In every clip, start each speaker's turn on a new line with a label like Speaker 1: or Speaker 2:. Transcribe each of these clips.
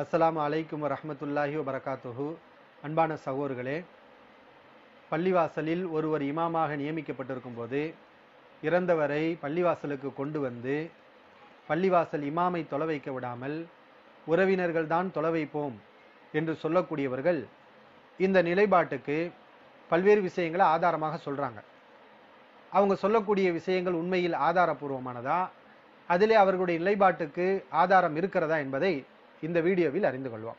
Speaker 1: அஸ்லாம் அலைக்கும் வரஹ்மத்துல்லாஹி வபரகாத்துஹு. அன்பான சகோதரர்களே பள்ளிவாசலில் ஒருவர் இமாமாக நியமிக்கப்பட்டிருக்கும் போது இறந்தவரை பள்ளிவாசலுக்கு கொண்டு வந்து பள்ளிவாசல் இமாமை தொலை வைக்க விடாமல் உறவினர்கள் தான் தொலை வைப்போம் என்று சொல்லக்கூடியவர்கள் இந்த நிலைப்பாட்டுக்கு பல்வேறு விஷயங்களை ஆதாரமாக சொல்கிறாங்க அவங்க சொல்லக்கூடிய விஷயங்கள் உண்மையில் ஆதாரபூர்வமானதா அதிலே அவர்களுடைய நிலைப்பாட்டுக்கு ஆதாரம் இருக்கிறதா என்பதை இந்த வீடியோவில் அறிந்து கொள்வோம்.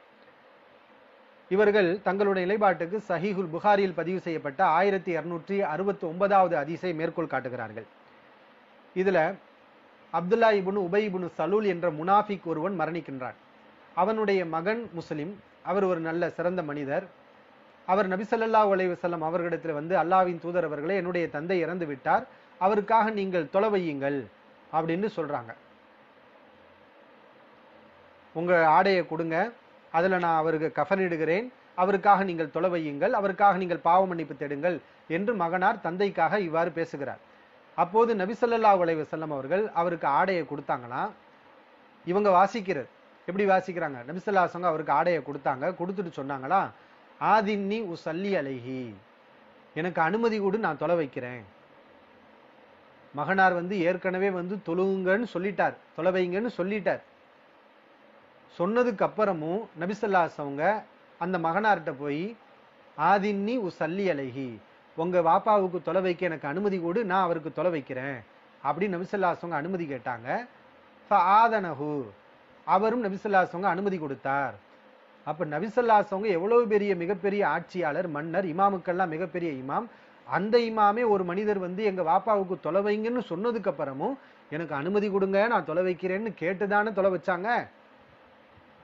Speaker 1: இவர்கள் தங்களுடைய நிலைப்பாட்டுக்கு சஹீஹுல் புகாரியில் பதிவு செய்யப்பட்ட ஆயிரத்தி இருநூற்றி அறுபத்தி ஒன்பதாவது அதிசை மேற்கோள் காட்டுகிறார்கள். இதுல அப்துல்லா இபுனு உபை இபுனு சலூல் என்ற முனாஃபிக் ஒருவன் மரணிக்கின்றான். அவனுடைய மகன் முஸ்லிம். அவர் ஒரு நல்ல சிறந்த மனிதர். அவர் நபிசல்லா உலைவசல்லம் அவர்களிடத்தில் வந்து அல்லாஹ்வின் தூதர் அவர்களே என்னுடைய தந்தை இறந்து விட்டார் அவருக்காக நீங்கள் தொலைவையுங்கள் அப்படின்னு சொல்றாங்க. உங்கள் ஆடையை கொடுங்க. அதில் நான் அவருக்கு கஃனிடுகிறேன் அவருக்காக நீங்கள் தொலை வையுங்கள். அவருக்காக நீங்கள் பாவ மன்னிப்பு தேடுங்கள் என்று மகனார் தந்தைக்காக இவ்வாறு பேசுகிறார். அப்போது நபிசல்லா உலைவ செல்லம் அவர்கள் அவருக்கு ஆடையை கொடுத்தாங்களாம். இவங்க வாசிக்கிறது. எப்படி வாசிக்கிறாங்க? நபிசல்லாசங்க அவருக்கு ஆடையை கொடுத்தாங்க. கொடுத்துட்டு சொன்னாங்களா? ஆதின்னி உ சல்லி அழகி எனக்கு அனுமதி கூட நான் தொலை வைக்கிறேன். மகனார் வந்து ஏற்கனவே வந்து தொழுவுங்கன்னு சொல்லிட்டார். தொலை வைங்கன்னு சொல்லிட்டார். சொன்னதுக்கு அப்புறமும் நபிசல்லாசவங்க அந்த மகனார்கிட்ட போய் ஆதின்னி உ சல்லி அழகி உங்கள் வாப்பாவுக்கு தொலை வைக்க எனக்கு அனுமதி கொடு நான் அவருக்கு தொலை வைக்கிறேன். அப்படின்னு நபிசல்லாசவங்க அனுமதி கேட்டாங்க. ஆதனஹு. அவரும் நபிசல்லாசவங்க அனுமதி கொடுத்தார். அப்போ நபிசல்லாசவங்க எவ்வளவு பெரிய மிகப்பெரிய ஆட்சியாளர் மன்னர் இமாமுக்கெல்லாம் மிகப்பெரிய இமாம். அந்த இமாமே ஒரு மனிதர் வந்து எங்கள் வாப்பாவுக்கு தொலை வைங்கன்னு சொன்னதுக்கு அப்புறமும் எனக்கு அனுமதி கொடுங்க நான் தொலை வைக்கிறேன்னு கேட்டுதானே தொலை வச்சாங்க.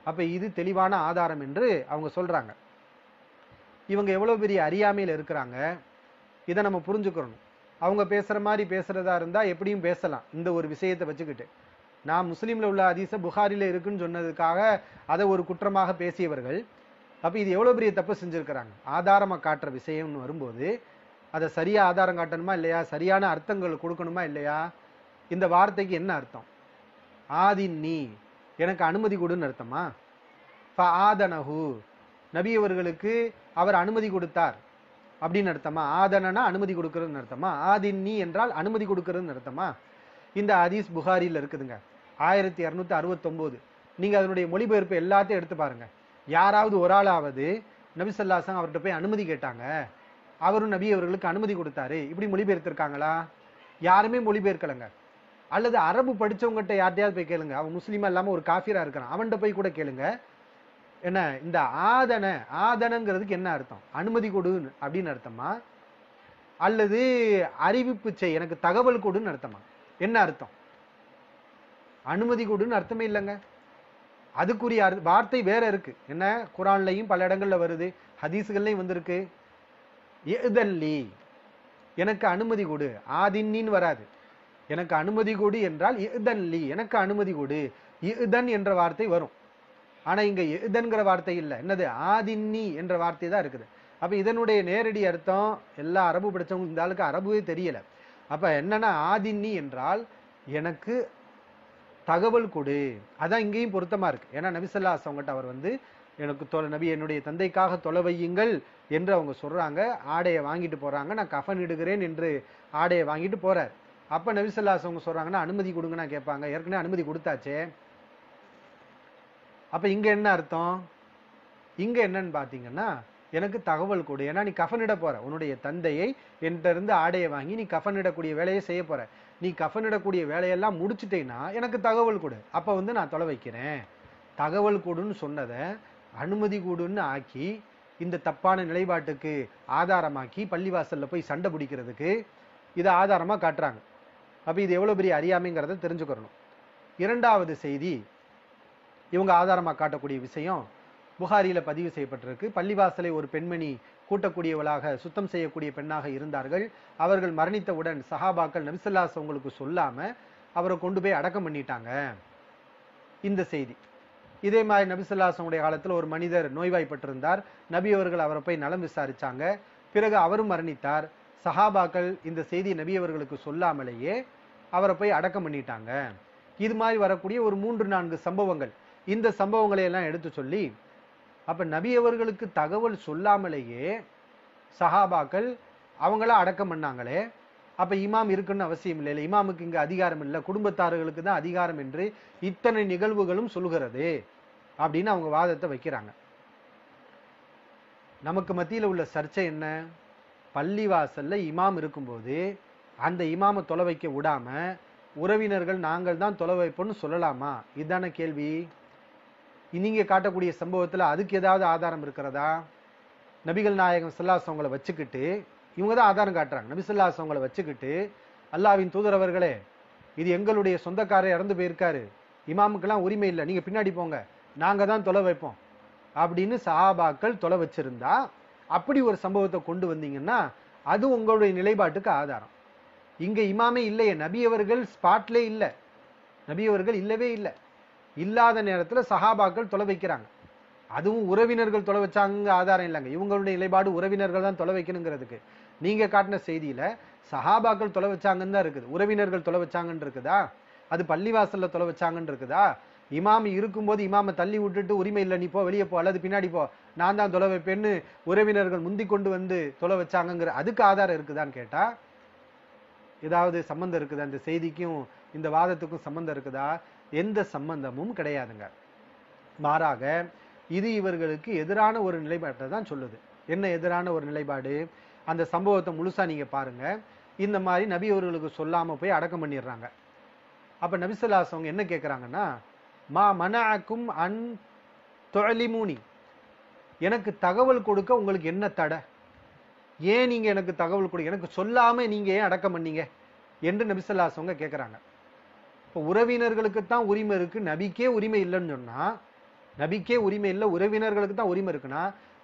Speaker 1: அப்ப இது தெளிவான ஆதாரம் என்று அவங்க சொல்றாங்க. இவங்க எவ்வளவு பெரிய அறியாமையில இருக்கிறாங்க இதை நம்ம புரிஞ்சுக்கிறணும் அவங்க பேசுற மாதிரி பேசுறதா இருந்தா எப்படியும் பேசலாம் இந்த ஒரு விஷயத்தை வச்சுக்கிட்டு. நான் முஸ்லீம்ல உள்ள அதிச புகாரில இருக்குன்னு சொன்னதுக்காக அதை ஒரு குற்றமாக பேசியவர்கள் அப்ப இது எவ்வளவு பெரிய தப்பு செஞ்சிருக்கிறாங்க? ஆதாரமா காட்டுற விஷயம்னு வரும்போது அதை சரியா ஆதாரம் காட்டணுமா இல்லையா? சரியான அர்த்தங்கள் கொடுக்கணுமா இல்லையா? இந்த வார்த்தைக்கு என்ன அர்த்தம்? ஆதி நீ. எனக்கு அனுமதி கொடுன்னு அர்த்தமா? ஆதனஹு. நபி அவர்களுக்கு அவர் அனுமதி கொடுத்தார். அப்படின்னு அர்த்தமா? ஆதனனா அனுமதி கொடுக்கறதுன்னு அர்த்தமா? ஆதின்னி என்றால் அனுமதி கொடுக்கறதுன்னு அர்த்தமா? இந்த ஹதீஸ் புகாரியில் இருக்குதுங்க. ஆயிரத்தி இரநூத்தி அறுபத்தொம்போது நீங்கள் அதனுடைய மொழிபெயர்ப்பு எல்லாத்தையும் எடுத்து பாருங்க. யாராவது ஒரு ஆளாவது நபிசல்லாசன் அவர்கிட்ட போய் அனுமதி கேட்டாங்க. அவரும் நபி அவர்களுக்கு அனுமதி கொடுத்தாரு. இப்படி மொழிபெயர்த்திருக்காங்களா? யாருமே மொழிபெயர்க்கலைங்க. அல்லது அரபு படித்தவங்ககிட்ட யார்ட்டையாவது போய் கேளுங்க. அவன் முஸ்லீமா இல்லாமல் ஒரு காஃபியராக இருக்கிறான். அவன்கிட்ட போய் கூட கேளுங்க. என்ன? இந்த ஆதன ஆதனங்கிறதுக்கு என்ன அர்த்தம்? அனுமதி கொடுன்னு அப்படின்னு அர்த்தமா? அல்லது அறிவிப்பு செய் எனக்கு தகவல் கொடுன்னு அர்த்தமா? என்ன அர்த்தம்? அனுமதி கொடுன்னு அர்த்தமே இல்லைங்க. அதுக்குரிய வார்த்தை வேற இருக்கு. என்ன? குரான்லையும் பல இடங்கள்ல வருது. ஹதீஸுகள்லையும் வந்திருக்கு. எதல்லி எனக்கு அனுமதி கொடு. ஆதின்னின்னு வராது. எனக்கு அனுமதி கொடு என்றால் எதன்லி எனக்கு அனுமதி கொடு. இதன் என்ற வார்த்தை வரும். ஆனால் இங்கே இதன்கிற வார்த்தை இல்லை. என்னது? ஆதின்னி என்ற வார்த்தை தான் இருக்குது. அப்போ இதனுடைய நேரடி அர்த்தம் எல்லா அரபு படித்தவங்க இந்த ஆளுக்கு அரபுவே தெரியலை. அப்போ என்னென்னா ஆதின்னி என்றால் எனக்கு தகவல் கொடு. அதான் இங்கேயும் பொருத்தமாக இருக்குது ஏன்னா நபிசல்லாஸ் அவங்ககிட்ட அவர் வந்து எனக்கு தொலை நபி என்னுடைய தந்தைக்காக தொலை வையுங்கள் என்று அவங்க சொல்கிறாங்க ஆடையை வாங்கிட்டு போகிறாங்க நான் கஃன் இடுகிறேன் என்று ஆடையை வாங்கிட்டு போகிறார் அப்போ நபிசல்லாஸ் அவங்க சொல்கிறாங்கன்னா அனுமதி கொடுங்கன்னா கேட்பாங்க. ஏற்கனவே அனுமதி கொடுத்தாச்சே. அப்போ இங்கே என்ன அர்த்தம்? இங்கே என்னன்னு பார்த்தீங்கன்னா எனக்கு தகவல் கொடு. ஏன்னா நீ கஃனிட போற. உன்னுடைய தந்தையை என்கிட்ட இருந்து ஆடையை வாங்கி நீ கஃனிடக்கூடிய வேலையை செய்ய போற. நீ கஃனிடக்கூடிய வேலையெல்லாம் முடிச்சுட்டேன்னா எனக்கு தகவல் கொடு. அப்போ வந்து நான் தொலை வைக்கிறேன். தகவல் கொடுன்னு சொன்னதை அனுமதி கூடுன்னு ஆக்கி இந்த தப்பான நிலைப்பாட்டுக்கு ஆதாரமாக்கி பள்ளிவாசலில் போய் சண்டை பிடிக்கிறதுக்கு இதை ஆதாரமாக காட்டுறாங்க. அப்போ இது எவ்வளோ பெரிய அறியாமைங்கிறத தெரிஞ்சுக்கிறணும். இரண்டாவது செய்தி இவங்க ஆதாரமாக காட்டக்கூடிய விஷயம் புகாரியில் பதிவு செய்யப்பட்டிருக்கு. பள்ளிவாசலை ஒரு பெண்மணி கூட்டக்கூடியவளாக சுத்தம் செய்யக்கூடிய பெண்ணாக இருந்தார்கள். அவர்கள் மரணித்தவுடன் சஹாபாக்கள் நபிசல்லாஸ் அவங்களுக்கு சொல்லாமல் அவரை கொண்டு போய் அடக்கம் பண்ணிட்டாங்க. இந்த செய்தி. இதே மாதிரி நபிசல்லாசனுடைய காலத்தில் ஒரு மனிதர் நோய்வாய்ப்பட்டிருந்தார். நபி அவர்கள் அவரை போய் நலம் விசாரிச்சாங்க. பிறகு அவரும் மரணித்தார். சஹாபாக்கள் இந்த செய்தி நபி அவர்களுக்கு சொல்லாமலேயே அவரை போய் அடக்கம் பண்ணிட்டாங்க. இது மாதிரி வரக்கூடிய ஒரு மூன்று நான்கு சம்பவங்கள். இந்த சம்பவங்களை எல்லாம் எடுத்து சொல்லி அப்ப நபி அவர்களுக்கு தகவல் சொல்லாமலேயே சஹாபாக்கள் அவங்கள அடக்கம் பண்ணாங்களே. அப்ப இமாம் இருக்குன்னு அவசியம் இல்லை. இமாமுக்கு இங்க அதிகாரம் இல்லை. குடும்பத்தார்களுக்கு தான் அதிகாரம் என்று இத்தனை நிகழ்வுகளும் சொல்கிறது அப்படின்னு அவங்க வாதத்தை வைக்கிறாங்க. நமக்கு மத்தியில் உள்ள சர்ச்சை என்ன? பள்ளிவாசல்ல இமாம் இருக்கும்போது அந்த இமாமை தொலை வைக்க விடாமல் உறவினர்கள் நாங்கள் தான் தொலை வைப்போம்னு சொல்லலாமா? இதுதான கேள்வி. நீங்கள் காட்டக்கூடிய சம்பவத்தில் அதுக்கு ஏதாவது ஆதாரம் இருக்கிறதா? நபிகள் நாயகம் ஸல்லல்லாஹு அவங்களை வச்சுக்கிட்டு இவங்க தான் ஆதாரம் காட்டுறாங்க. நபி ஸல்லல்லாஹு அவங்களை வச்சுக்கிட்டு அல்லாஹ்வின் தூதரவர்களே இது எங்களுடைய சொந்தக்காரர் இறந்து போயிருக்காரு. இமாமுக்கெல்லாம் உரிமை இல்லை. நீங்கள் பின்னாடி போங்க. நாங்கள் தான் தொலை வைப்போம். அப்படின்னு சஹாபாக்கள் தொலை வச்சிருந்தா அப்படி ஒரு சம்பவத்தை கொண்டு வந்தீங்கன்னா அது உங்களுடைய நிலைப்பாட்டுக்கு ஆதாரம். இங்கே இமாமே இல்லையே நபி அவர்கள் ஸ்பாட்லே இல்லை. நபி அவர்கள் இல்லவே இல்லை. இல்லாத நேரத்தில் சஹாபாக்கள் தொலை வைக்கிறாங்க. அதுவும் உறவினர்கள் தொலை வச்சாங்க ஆதாரம் இல்லைங்க. இவங்களுடைய நிலைப்பாடு உறவினர்கள் தான் தொலை வைக்கணுங்கிறதுக்கு. நீங்கள் காட்டின செய்தியில் சஹாபாக்கள் தொலை வச்சாங்கன்னு தான் இருக்குது. உறவினர்கள் தொலை வச்சாங்கன்னு இருக்குதா? அது பள்ளிவாசலில் தொலை வச்சாங்கன்னு இருக்குதா? இமாம் இருக்கும்போது இமாமை தள்ளி விட்டுட்டு உரிமை இல்லை நீ போ வெளியே போ அல்லது பின்னாடி போ நான் தான் தொலை வைப்பேன்னு உறவினர்கள் முந்தி கொண்டு வந்து தொலை வச்சாங்கங்கிற அதுக்கு ஆதாரம் இருக்குதான்னு கேட்டால் ஏதாவது சம்பந்தம் இருக்குதா? இந்த செய்திக்கும் இந்த வாதத்துக்கும் சம்பந்தம் இருக்குதா? எந்த சம்பந்தமும் கிடையாதுங்க. மாறாக இது இவர்களுக்கு எதிரான ஒரு நிலைப்பாட்டை தான் சொல்லுது. என்ன எதிரான ஒரு நிலைப்பாடு? அந்த சம்பவத்தை முழுசா நீங்க பாருங்க. இந்த மாதிரி நபி அவர்களுக்கு சொல்லாம போய் அடக்கம் பண்ணிடுறாங்க. அப்ப நபிசல்லாஸ் அவங்க என்ன கேட்குறாங்கன்னா மா மனாக்கும் அன் தொழிலிமூனி எனக்கு தகவல் கொடுக்க உங்களுக்கு என்ன தடை? ஏன் நீங்கள் எனக்கு தகவல் கொடு எனக்கு சொல்லாமல் நீங்கள் ஏன் அடக்கம் பண்ணீங்க? என்று நபிசல்லா சொங்க கேட்குறாங்க இப்போ உறவினர்களுக்கு தான் உரிமை இருக்குது நபிக்கே உரிமை இல்லைன்னு சொன்னால் நபிக்கே உரிமை இல்லை உறவினர்களுக்கு தான் உரிமை இருக்குன்னா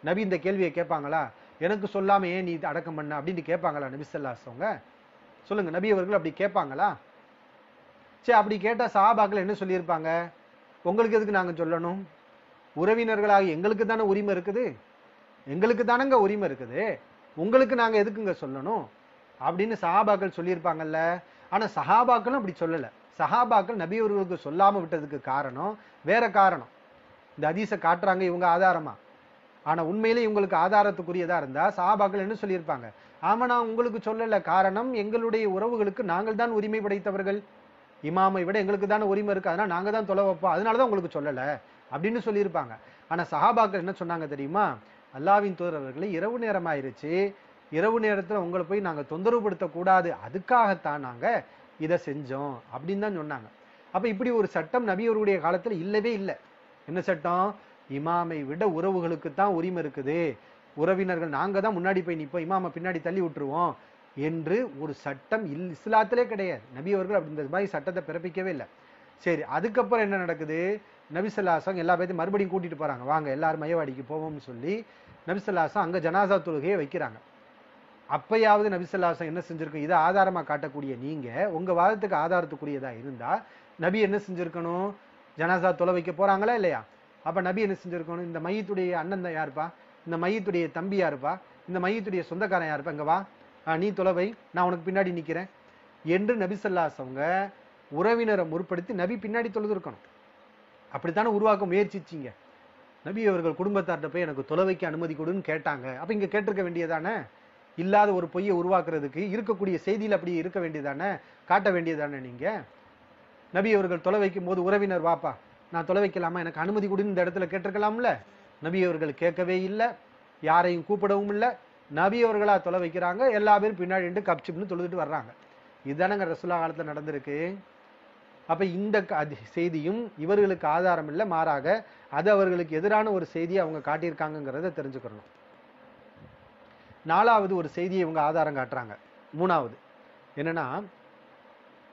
Speaker 1: நபி இந்த கேள்வியை கேட்பாங்களா? எனக்கு சொல்லாமல் ஏன் நீ இதை அடக்கம் பண்ண? அப்படின்ட்டு கேட்பாங்களா நபிசல்லா சொங்க சொல்லுங்க நபி அவர்கள் அப்படி கேட்பாங்களா? சரி அப்படி கேட்டால் சாபாக்கள் என்ன சொல்லியிருப்பாங்க? உங்களுக்கு எதுக்கு நாங்கள் சொல்லணும்? உறவினர்களாக எங்களுக்கு தானே உரிமை இருக்குது? எங்களுக்கு தானங்க உரிமை இருக்குது? உங்களுக்கு நாங்கள் எதுக்குங்க சொல்லணும்? அப்படின்னு சஹாபாக்கள் சொல்லியிருப்பாங்கல்ல. ஆனால் சஹாபாக்களும் அப்படி சொல்லலை. சஹாபாக்கள் நபி அவர்களுக்கு விட்டதுக்கு காரணம் வேற காரணம். இந்த ஹதீஸை காட்டுறாங்க இவங்க ஆதாரமா. ஆனால் உண்மையிலே இவங்களுக்கு ஆதாரத்துக்குரியதாக இருந்தால் சஹாபாக்கள் என்ன சொல்லியிருப்பாங்க? ஆமாம் நான் உங்களுக்கு சொல்லலை காரணம் எங்களுடைய உறவுகளுக்கு நாங்கள் தான் உரிமை படைத்தவர்கள். இமாமை விட எங்களுக்கு தானே உரிமை இருக்குது அதனால் நாங்கள் தான் தொலை வைப்போம். அதனாலதான் உங்களுக்கு சொல்லலை அப்படின்னு சொல்லியிருப்பாங்க. ஆனால் சஹாபாக்கள் என்ன சொன்னாங்க தெரியுமா? அல்லாவின் தூதர் அவர்களே இரவு நேரம் ஆயிருச்சு இரவு நேரத்தில் உங்களை போய் நாங்கள் தொந்தரவு படுத்தக்கூடாது அதுக்காகத்தான் நாங்கள் இதை செஞ்சோம் அப்படின்னு தான் சொன்னாங்க. அப்போ இப்படி ஒரு சட்டம் நபியவருடைய காலத்தில் இல்லவே இல்லை. என்ன சட்டம்? இமாமை விட உறவுகளுக்கு தான் உரிமை இருக்குது. உறவினர்கள் நாங்கள் தான் முன்னாடி போய் நிற்போம் இமாமை பின்னாடி தள்ளி விட்டுருவோம் என்று ஒரு சட்டம் இல் இஸ்லாத்திலே கிடையாது. நபி அவர்கள் அப்படி இந்த மாதிரி சட்டத்தை பிறப்பிக்கவே இல்லை. சரி அதுக்கப்புறம் என்ன நடக்குது? நபிசல்லாசம் எல்லா பேர்த்தையும் மறுபடியும் கூட்டிட்டு போறாங்க. வாங்க எல்லாரும் மையவாடிக்கு போவோம்னு சொல்லி நபிசல்லாசம் அங்க ஜனாசா தொழுகையை வைக்கிறாங்க. அப்பயாவது நபிசல்லாசம் என்ன செஞ்சிருக்கும் இதை ஆதாரமா காட்டக்கூடிய நீங்க உங்க வாதத்துக்கு ஆதாரத்துக்குரியதா இருந்தா நபி என்ன செஞ்சிருக்கணும்? ஜனாசா தொலை வைக்க போறாங்களா இல்லையா? அப்ப நபி என்ன செஞ்சிருக்கணும்? இந்த மையத்துடைய அண்ணன் தான் யாருப்பா? இந்த மையத்துடைய தம்பி யாருப்பா? இந்த மையத்துடைய சொந்தக்காரன் யாருப்பா? இங்க வா. நீ தொலைவை நான் உனக்கு பின்னாடி நிக்கிறேன். என்று நபிசல்லாசவங்க உறவினரை முற்படுத்தி நபி பின்னாடி தொழுது இருக்கணும் அப்படித்தானே உருவாக்க முயற்சிச்சீங்க? நபி அவர்கள் குடும்பத்தார்கிட்ட போய் எனக்கு தொலை வைக்க அனுமதி கொடுன்னு கேட்டாங்க. அப்போ இங்கே கேட்டிருக்க வேண்டியதானே? இல்லாத ஒரு பொய்யை உருவாக்குறதுக்கு இருக்கக்கூடிய செய்தியில் அப்படி இருக்க வேண்டியதானே? காட்ட வேண்டியதானே நீங்கள் நபி அவர்கள் தொலை வைக்கும் போது உறவினர் வாப்பா நான் தொலை வைக்கலாமா எனக்கு அனுமதி கொடுன்னு இந்த இடத்துல கேட்டிருக்கலாம்ல? நபி அவர்கள் கேட்கவே இல்லை. யாரையும் கூப்பிடவும் இல்லை. நபி அவர்களாக தொலை வைக்கிறாங்க. எல்லா பேரும் பின்னாடி கப்சிப்னு தொழுதுட்டு வர்றாங்க. இதுதானங்க ரசுல்லா காலத்தில் நடந்திருக்கு. அப்போ இந்த க- செய்தியும் இவர்களுக்கு ஆதாரம் இல்லை மாறாக அது அவர்களுக்கு எதிரான ஒரு செய்தியை அவங்க காட்டியிருக்காங்கங்கிறத தெரிஞ்சுக்கிறணும் நாலாவது ஒரு செய்தியை இவங்க ஆதாரம் காட்டுறாங்க. மூணாவது என்னன்னா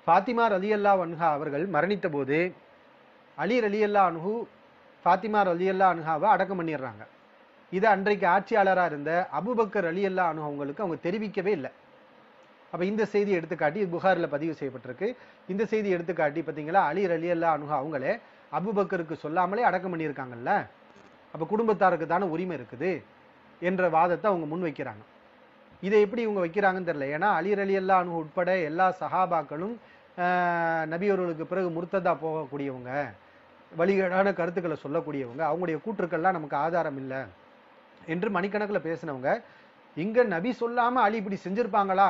Speaker 1: ஃபாத்திமா ரலியல்லா அன்ஹா அவர்கள் மரணித்த போது அலி ரலியல்லா அனுகு ஃபாத்திமா ரலியல்லா அன்ஹாவை அடக்கம் பண்ணிடுறாங்க. இதை அன்றைக்கு ஆட்சியாளராக இருந்த அபுபக்கர் ரலியல்லா அன்ஹு அவங்களுக்கு அவங்க தெரிவிக்கவே இல்லை. அப்போ இந்த செய்தி எடுத்துக்காட்டி இது பதிவு செய்யப்பட்டிருக்கு. இந்த செய்தி எடுத்துக்காட்டி பார்த்தீங்களா அலி அலி அல்லா அணுகா அவங்களே அபுபக்கருக்கு சொல்லாமலே அடக்கம் பண்ணியிருக்காங்கல்ல? அப்போ குடும்பத்தாருக்கு தானே உரிமை இருக்குது என்ற வாதத்தை அவங்க முன் வைக்கிறாங்க. இதை எப்படி இவங்க வைக்கிறாங்கன்னு தெரியல. ஏன்னா அலி ரலியல்லா அணுகு உட்பட எல்லா சஹாபாக்களும் நபியவர்களுக்கு பிறகு முர்த்ததா போகக்கூடியவங்க வழிகேடான கருத்துக்களை சொல்லக்கூடியவங்க அவங்களுடைய கூற்றுக்கள்லாம் நமக்கு ஆதாரம் இல்லை என்று மணிக்கணக்கில் பேசினவங்க இங்கே நபி சொல்லாமல் அலி இப்படி செஞ்சுருப்பாங்களா?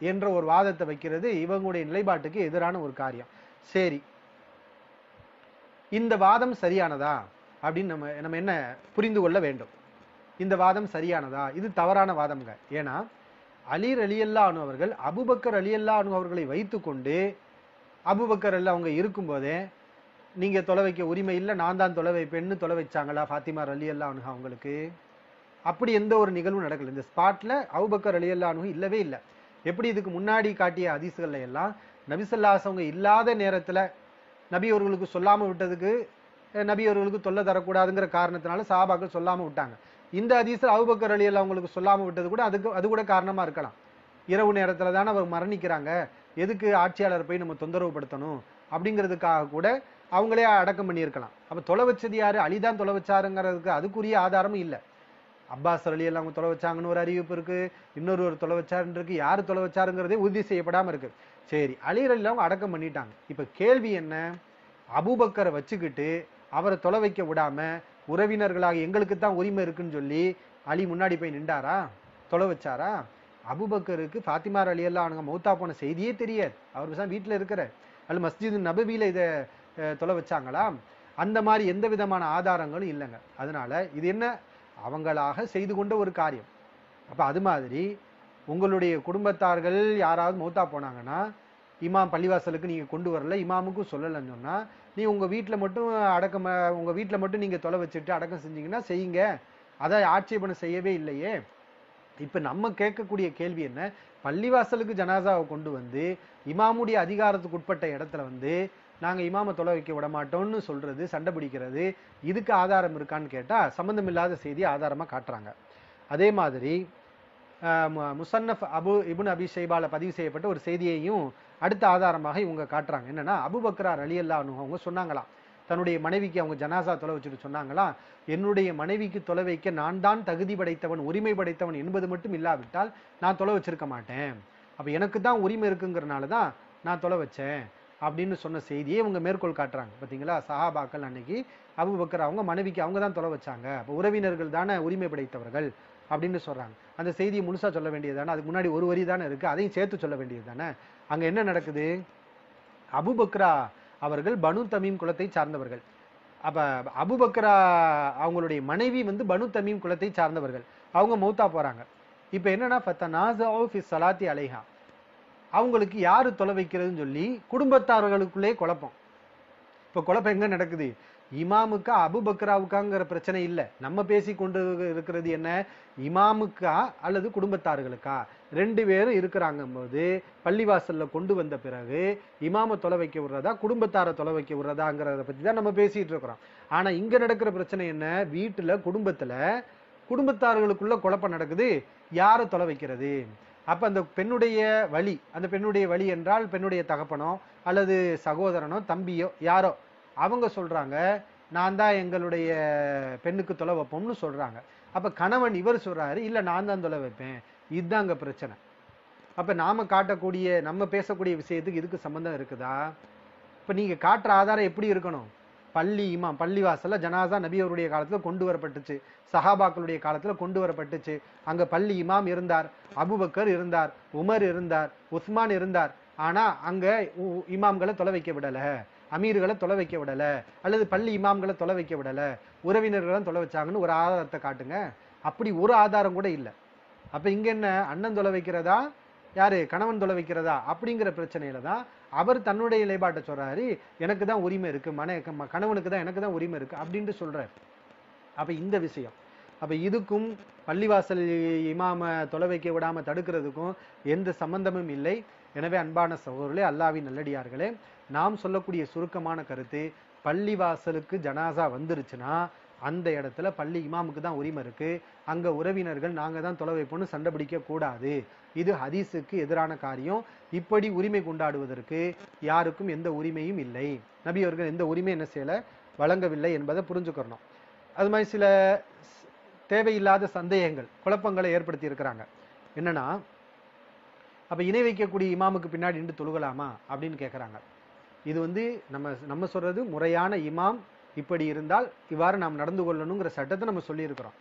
Speaker 1: என்ற ஒரு வாதத்தை வைக்கிறது இவங்களுடைய நிலைப்பாட்டுக்கு எதிரான ஒரு காரியம். சரி. இந்த வாதம் சரியானதா? அப்படின்னு நம்ம நம்ம என்ன புரிந்து கொள்ள வேண்டும். இந்த வாதம் சரியானதா? இது தவறான வாதம்ங்க. ஏன்னா அலீர் அலியல்லா அனு அவர்கள் அபுபக்கர் அலியல்லா அனு அவர்களை வைத்துக்கொண்டு அபுபக்கர் அல்ல அவங்க இருக்கும்போதே நீங்கள் தொலை வைக்க உரிமை இல்லை நான் தான் தொலை வைப்பேன்னு தொலை வச்சாங்களா ஃபாத்திமா அலி அல்லா அனு அவங்களுக்கு? அப்படி எந்த ஒரு நிகழ்வும் நடக்கல. இந்த ஸ்பாட்டில் அபுபக்கர் அலி அல்லா அனு இல்லவே இல்லை. எப்படி இதுக்கு முன்னாடி காட்டிய அதிசுகள்ல எல்லாம் நபிசல்லாசவங்க இல்லாத நேரத்தில் நபியவர்களுக்கு சொல்லாமல் விட்டதுக்கு நபியவர்களுக்கு தொல்லை தரக்கூடாதுங்கிற காரணத்தினால சாபாக்கள் சொல்லாமல் விட்டாங்க. இந்த அதிசல் அவுபக்கர் அலி அவங்களுக்கு சொல்லாமல் விட்டது கூட அதுக்கு அது கூட காரணமாக இருக்கலாம். இரவு நேரத்தில் தானே அவர் மரணிக்கிறாங்க. எதுக்கு ஆட்சியாளர் போய் நம்ம தொந்தரவு படுத்தணும்? அப்படிங்கிறதுக்காக கூட அவங்களே அடக்கம் பண்ணியிருக்கலாம். அப்போ தொலை வச்சது யார்? அலிதான் தொலை வச்சாருங்கிறதுக்கு அதுக்குரிய ஆதாரமும் இல்லை. அப்பாஸ் அலி எல்லாம் அவங்க தொலை வச்சாங்கன்னு ஒரு அறிவிப்பு இருக்கு. இன்னொரு ஒரு தொலை வச்சாருன்னு இருக்கு தொலை வச்சாருங்கிறதே உறுதி செய்யப்படாம இருக்கு. சரி அலி அலி அவங்க அடக்கம் பண்ணிட்டாங்க. இப்ப கேள்வி என்ன? அபூபக்கரை வச்சுக்கிட்டு அவரை தொலை வைக்க விடாம உறவினர்களாக எங்களுக்கு தான் உரிமை இருக்குன்னு சொல்லி அலி முன்னாடி போய் நின்றாரா? தொலை வச்சாரா? அபுபக்கருக்கு ஃபாத்திமார் அலி எல்லாம் அவனுங்க மௌத்தா போன செய்தியே தெரியாது. அவர் தான் வீட்டில் இருக்கிற அல்ல மஸ்ஜித் நபவியில் இதை தொலை வச்சாங்களா அந்த மாதிரி எந்த விதமான ஆதாரங்களும் இல்லைங்க. அதனால இது என்ன? அவங்களாக செய்து கொண்ட ஒரு காரியம். அப்போ அது மாதிரி உங்களுடைய குடும்பத்தார்கள் யாராவது மூத்தா போனாங்கன்னா இமாம் பள்ளிவாசலுக்கு நீங்கள் கொண்டு வரல இமாமுக்கும் சொல்லலைன்னு சொன்னால் நீ உங்கள் வீட்டில் மட்டும் அடக்கம் உங்கள் வீட்டில் மட்டும் நீங்கள் தொலை வச்சுட்டு அடக்கம் செஞ்சீங்கன்னா செய்யுங்க. அதை ஆட்சேபனை செய்யவே இல்லையே. இப்போ நம்ம கேட்கக்கூடிய கேள்வி என்ன? பள்ளிவாசலுக்கு ஜனாசாவை கொண்டு வந்து இமாமுடைய அதிகாரத்துக்கு உட்பட்ட இடத்துல வந்து நாங்கள் இமாமை தொலை வைக்க விட மாட்டோம்னு சொல்கிறது சண்டை பிடிக்கிறது இதுக்கு ஆதாரம் இருக்கான்னு கேட்டால் சம்மந்தமில்லாத செய்தி ஆதாரமாக காட்டுறாங்க. அதே மாதிரி மு- முசன்னஃப் அபு இபுன் அபி ஷைபால பதிவு செய்யப்பட்ட ஒரு செய்தியையும் அடுத்த ஆதாரமாக இவங்க காட்டுறாங்க. என்னன்னா அபுபக்ரார் அலி அவங்க சொன்னாங்களாம். தன்னுடைய மனைவிக்கு அவங்க ஜனாசா தொலை வச்சுட்டு சொன்னாங்களாம் என்னுடைய மனைவிக்கு தொலை வைக்க நான் தான் தகுதி படைத்தவன் உரிமை படைத்தவன் என்பது மட்டும் இல்லாவிட்டால் நான் தொலை வச்சிருக்க மாட்டேன். அப்போ எனக்கு தான் உரிமை இருக்குங்கிறனால தான் நான் தொலை வச்சேன். அப்படின்னு சொன்ன செய்தியை இவங்க மேற்கோள் காட்டுறாங்க. பார்த்தீங்களா? சஹாபாக்கள் அன்னைக்கு அபுபக்கர் அவங்க மனைவிக்கு அவங்க தான் தொலை வச்சாங்க. அப்போ உறவினர்கள் தானே உரிமை படைத்தவர்கள் அப்படின்னு சொல்கிறாங்க அந்த செய்தியை முழுசா சொல்ல வேண்டியது தானே அதுக்கு முன்னாடி ஒரு வரி தானே இருக்குது அதையும் சேர்த்து சொல்ல வேண்டியது தானே அங்கே என்ன நடக்குது? அபுபக்ரா அவர்கள் பனு தமீம் குலத்தை சார்ந்தவர்கள். அப்போ அபுபக்ரா அவங்களுடைய மனைவி வந்து பனு தமீம் குலத்தை சார்ந்தவர்கள். அவங்க மௌத்தா போகிறாங்க இப்போ என்னன்னா ஃபத்தனாஸ் ஆஃப் இஸ் சலாத்தி அலைஹா. அவங்களுக்கு யார் தொலை வைக்கிறதுன்னு சொல்லி குடும்பத்தார்களுக்குள்ளே குழப்பம். இப்போ குழப்பம் எங்கே நடக்குது? இமாமுக்கா அபுபக்ராவுக்காங்கிற பிரச்சனை இல்லை. நம்ம பேசி கொண்டு இருக்கிறது என்ன? இமாமுக்கா அல்லது குடும்பத்தார்களுக்கா? ரெண்டு பேரும் இருக்கிறாங்க போது பள்ளிவாசலில் கொண்டு வந்த பிறகு இமாம தொலை வைக்க விடுறதா குடும்பத்தாரை தொலை வைக்க விடுறதாங்கிறத பற்றி தான் நம்ம பேசிகிட்டு இருக்கிறோம். ஆனால் இங்கே நடக்கிற பிரச்சனை என்ன? வீட்டில் குடும்பத்தில் குடும்பத்தார்களுக்குள்ள குழப்பம் நடக்குது. யாரை தொலை வைக்கிறது? அப்ப அந்த பெண்ணுடைய வழி அந்த பெண்ணுடைய வழி என்றால் பெண்ணுடைய தகப்பனோ அல்லது சகோதரனோ தம்பியோ யாரோ அவங்க சொல்றாங்க நான் தான் எங்களுடைய பெண்ணுக்கு தொலை வைப்போம்னு சொல்றாங்க. அப்ப கணவன் இவர் சொல்றாரு இல்ல நான் தான் தொலை வைப்பேன். இதுதாங்க பிரச்சனை. அப்ப நாம காட்டக்கூடிய நம்ம பேசக்கூடிய விஷயத்துக்கு இதுக்கு சம்பந்தம் இருக்குதா? இப்ப நீங்க காட்டுற ஆதாரம் எப்படி இருக்கணும்? பள்ளி இமாம் பள்ளி வாசல்ல ஜனாசா நபி அவருடைய காலத்துல கொண்டு வரப்பட்டுச்சு. சஹாபாக்களுடைய காலத்துல கொண்டு வரப்பட்டுச்சு. அங்க பள்ளி இமாம் இருந்தார் அபுபக்கர் இருந்தார் உமர் இருந்தார் உஸ்மான் இருந்தார். ஆனா அங்க உ- இமாம்களை தொலை வைக்க விடல. அமீர்களை தொலை வைக்க விடல. அல்லது பள்ளி இமாம்களை தொலை வைக்க விடல. உறவினர்களை தொலை வச்சாங்கன்னு ஒரு ஆதாரத்தை காட்டுங்க. அப்படி ஒரு ஆதாரம் கூட இல்லை. அப்ப இங்க என்ன? அண்ணன் தொலை வைக்கிறதா? யாரு? கணவன் தொலை வைக்கிறதா? அப்படிங்கிற பிரச்சனையில தான் அவர் தன்னுடைய நிலைப்பாட்டை சொல்கிறாரு எனக்கு தான் உரிமை இருக்குது மன ம- கணவனுக்கு தான் எனக்கு தான் உரிமை இருக்கு அப்படின்ட்டு சொல்கிறார் அப்போ இந்த விஷயம். அப்போ இதுக்கும் பள்ளிவாசல் இமாம தொலை வைக்க தடுக்கிறதுக்கும் எந்த சம்பந்தமும் இல்லை. எனவே அன்பான சகோதரர்களே அல்லாவின் நல்லடியார்களே நாம் சொல்லக்கூடிய சுருக்கமான கருத்து பள்ளிவாசலுக்கு ஜனாசா வந்துருச்சுன்னா அந்த இடத்துல பள்ளி இமாமுக்கு தான் உரிமை இருக்கு. அங்க உறவினர்கள் நாங்க தான் தொலை வைப்போம்னு சண்டை பிடிக்க கூடாது. இது ஹதீஸுக்கு எதிரான காரியம். இப்படி உரிமை கொண்டாடுவதற்கு யாருக்கும் எந்த உரிமையும் இல்லை. நபி அவர்கள் எந்த உரிமை என்ன செய்யல? வழங்கவில்லை என்பதை புரிஞ்சுக்கிறணும். அது மாதிரி சில தேவையில்லாத சந்தேகங்கள் குழப்பங்களை ஏற்படுத்தி இருக்கிறாங்க. என்னன்னா அப்ப இணை வைக்கக்கூடிய இமாமுக்கு பின்னாடி நின்று தொழுகலாமா அப்படின்னு கேட்கறாங்க இது வந்து நம்ம நம்ம சொல்றது முறையான இமாம் இப்படி இருந்தால் இவ்வாறு நாம் நடந்து கொள்ளணுங்கிற சட்டத்தை நம்ம சொல்லியிருக்கிறோம்.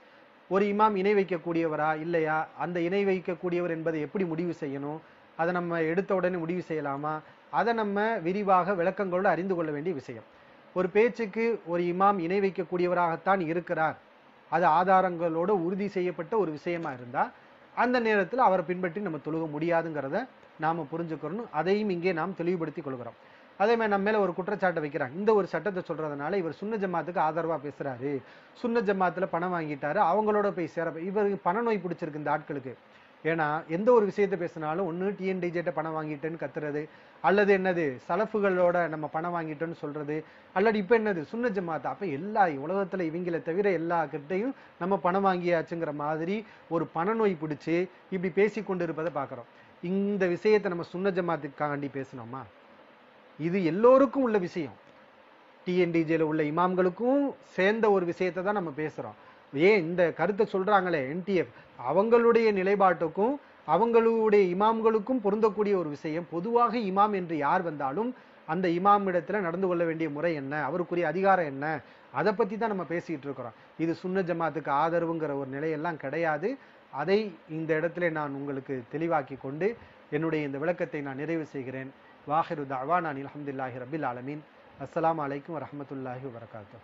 Speaker 1: ஒரு இமாம் இணை வைக்கக்கூடியவரா இல்லையா? அந்த இணை வைக்கக்கூடியவர் என்பதை எப்படி முடிவு செய்யணும்? அதை நம்ம எடுத்த உடனே முடிவு செய்யலாமா? அதை நம்ம விரிவாக விளக்கங்களோடு அறிந்து கொள்ள வேண்டிய விஷயம். ஒரு பேச்சுக்கு ஒரு இமாம் இணை வைக்கக்கூடியவராகத்தான் இருக்கிறார். அது ஆதாரங்களோட உறுதி செய்யப்பட்ட ஒரு விஷயமா இருந்தால் அந்த நேரத்தில் அவரை பின்பற்றி நம்ம தொழுக முடியாதுங்கிறத நாம் புரிஞ்சுக்கணும். அதையும் இங்கே நாம் தெளிவுபடுத்திக் கொள்கிறோம். அதே மாதிரி நம்ம மேலே ஒரு குற்றச்சாட்டை வைக்கிறாங்க. இந்த ஒரு சட்டத்தை சொல்றதுனால இவர் சுன்ன ஜமாத்துக்கு ஆதரவாக பேசுறாரு. சுன்ன ஜமாத்தில் பணம் வாங்கிட்டாரு. அவங்களோட போய் சேர இவருக்கு பண நோய் பிடிச்சிருக்கு இந்த ஆட்களுக்கு. ஏன்னா எந்த ஒரு விஷயத்தை பேசினாலும் ஒன்று டிஎன்டிஜேட்ட பணம் வாங்கிட்டேன்னு கத்துறது அல்லது என்னது சலஃபுகளோட நம்ம பணம் வாங்கிட்டோன்னு சொல்றது அல்லது இப்போ என்னது சுன்ன ஜமாத் அப்போ எல்லா உலகத்தில் இவங்களை தவிர எல்லா கிட்டையும் நம்ம பணம் வாங்கியாச்சுங்கிற மாதிரி ஒரு பண நோய் பிடிச்சி இப்படி பேசி கொண்டு இருப்பதை பார்க்குறோம். இந்த விஷயத்தை நம்ம சுன்ன ஜமாத்துக்காண்டி பேசினோமா இது எல்லோருக்கும் உள்ள விஷயம். டிஎன்டிஜேல உள்ள இமாம்களுக்கும் சேர்ந்த ஒரு விஷயத்தை தான் நம்ம பேசுறோம். ஏன் இந்த கருத்தை சொல்றாங்களே என்டிஎஃப் அவங்களுடைய நிலைப்பாட்டுக்கும் அவங்களுடைய இமாம்களுக்கும் பொருந்தக்கூடிய ஒரு விஷயம். பொதுவாக இமாம் என்று யார் வந்தாலும் அந்த இமாம் இடத்துல நடந்து கொள்ள வேண்டிய முறை என்ன அவருக்குரிய அதிகாரம் என்ன அதை பத்தி தான் நம்ம பேசிட்டு இருக்கிறோம். இது சுன்ன ஜமாத்துக்கு ஆதரவுங்கிற ஒரு நிலையெல்லாம் கிடையாது. அதை இந்த இடத்துல நான் உங்களுக்கு தெளிவாக்கி கொண்டு என்னுடைய இந்த விளக்கத்தை நான் நிறைவு செய்கிறேன். وآخر دعوانا الحمد لله رب العالمين. السلام عليكم ورحمة الله وبركاته.